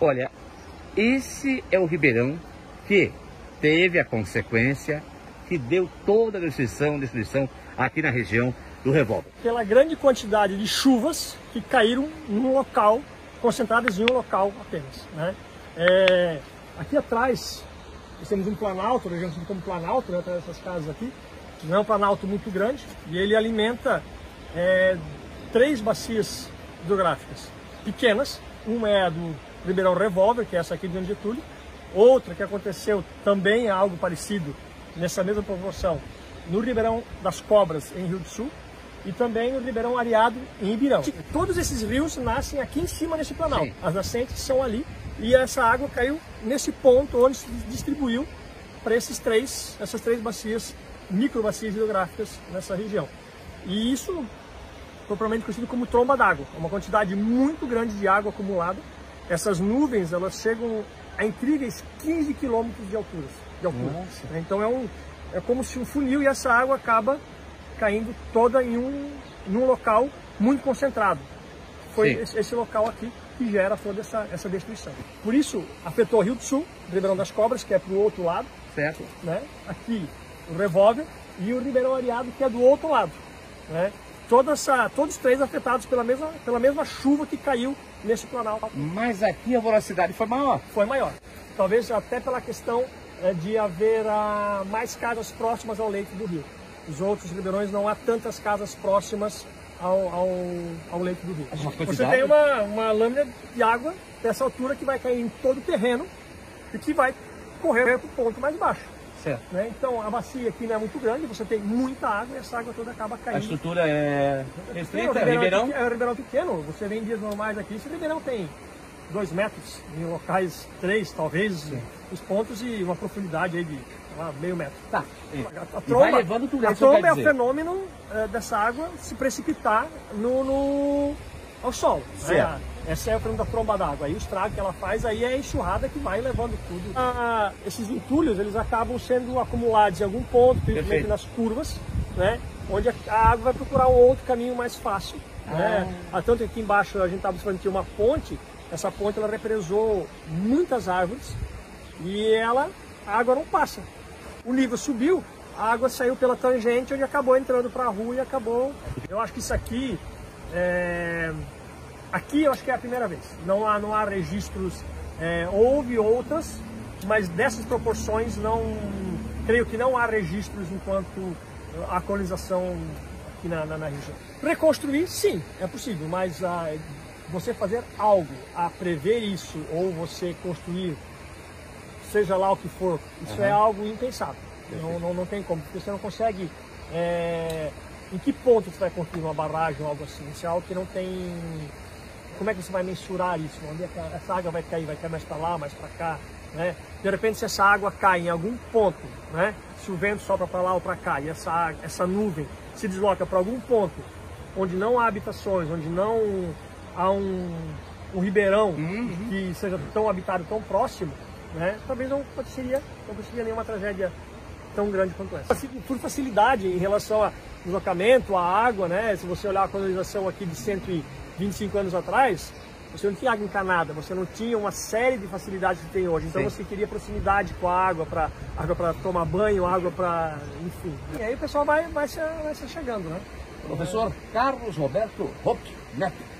Olha, esse é o ribeirão que teve a consequência que deu toda a destruição, destruição aqui na região do revólver. Pela grande quantidade de chuvas que caíram num local, concentradas em um local apenas. Né? É, aqui atrás, nós temos um planalto, região como planalto, né, atrás dessas casas aqui. Não é um planalto muito grande e ele alimenta é, três bacias hidrográficas pequenas. Uma é a do Ribeirão Revolver, que é essa aqui de Getúlio. Outra que aconteceu também é algo parecido, nessa mesma proporção, no Ribeirão das Cobras, em Rio do Sul, e também no Ribeirão Areado, em Ibirão. Todos esses rios nascem aqui em cima nesse planalto. Sim. As nascentes são ali e essa água caiu nesse ponto onde se distribuiu para esses três, essas três bacias, micro bacias hidrográficas nessa região. E isso propriamente conhecido como tromba d'água, uma quantidade muito grande de água acumulada. Essas nuvens elas chegam a incríveis 15 quilômetros de altura. De altura. Nossa. Então é, um, é como se um funil e essa água acaba caindo toda em um, em um local muito concentrado. Foi esse, esse, local aqui que gera toda essa, essa destruição. Por isso, afetou o Rio do Sul, Ribeirão das Cobras, que é para o outro lado. Certo. Né? Aqui, o Revólver, e o Ribeirão Areado, que é do outro lado. Né? Toda essa, todos três afetados pela mesma, pela mesma chuva que caiu nesse planalto. Mas aqui a velocidade foi maior? Foi maior. Talvez até pela questão é, de haver ah, mais casas próximas ao leito do rio. Os outros ribeirões não há tantas casas próximas ao, ao, ao leito do rio. Você tem uma, uma lâmina de água dessa altura que vai cair em todo o terreno e que vai correr para o ponto mais baixo. Certo. Né? Então a bacia aqui não é muito grande, você tem muita água e essa água toda acaba caindo. A estrutura é restrita, é ribeirão? É um ribeirão pequeno, você vem em dias normais aqui, esse ribeirão tem dois metros, em locais três talvez, Sim. os pontos e uma profundidade aí de lá, meio metro. Tá. A, a tromba, vai levando tudo A tromba é o fenômeno é, dessa água se precipitar no, no ao solo. Né? Certo. Né? Essa é fenômeno da tromba d'água. Aí o estrago que ela faz, aí é a enxurrada que vai levando tudo. Ah, esses entulhos, eles acabam sendo acumulados em algum ponto, principalmente nas curvas, né? Onde a, água vai procurar um outro caminho mais fácil. Né? Ah. Né? Tanto aqui embaixo a gente está observando que uma ponte, essa ponte ela represou muitas árvores e ela, a água não passa. O nível subiu, a água saiu pela tangente onde acabou entrando para a rua e acabou. Eu acho que isso aqui é Aqui eu acho que é a primeira vez. Não há, não há registros, é, houve outras, mas dessas proporções não. Creio que não há registros enquanto a colonização aqui na, na, na região. Reconstruir, sim, é possível, mas ah, você fazer algo a prever isso, ou você construir, seja lá o que for, isso uhum. é algo impensável. Não, não, não, tem como, porque você não consegue. É, em que ponto você vai construir uma barragem ou algo assim? Isso é algo que não tem como é que você vai mensurar isso? Onde é essa água vai cair? Vai cair mais para lá, mais para cá? Né? De repente, se essa água cai em algum ponto, né? se o vento sopra para lá ou para cá, e essa, essa nuvem se desloca para algum ponto onde não há habitações, onde não há um, um ribeirão uhum. que seja tão habitado, tão próximo, né? talvez não aconteceria, não aconteceria nenhuma tragédia tão grande quanto essa. Por facilidade em relação a deslocamento, a água, né? se você olhar a colonização aqui de 100 25 anos atrás, você não tinha água encanada, você não tinha uma série de facilidades que tem hoje. Então Sim. você queria proximidade com a água, para água para tomar banho, água para. enfim. E aí o pessoal vai, vai, se, vai se chegando, né? Professor Carlos Roberto Hopp Neto.